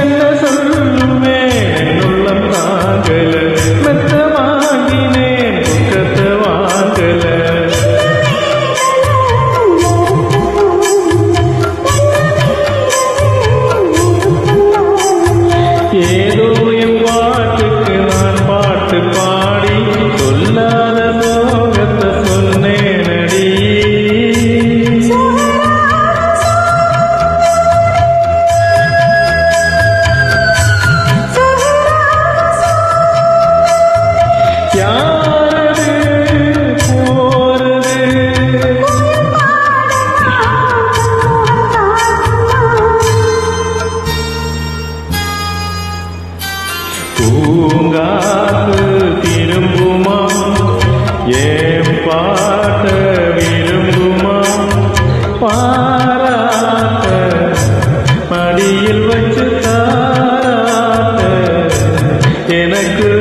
என்ன சொல்லுமே பூங்காத்து திரும்புமா? ஏன் பாட்ட விரும்புமா? பாராட்ட மடியில் வச்சு தாராட்ட. எனக்கு